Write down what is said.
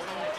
problem.